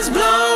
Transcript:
It's blue.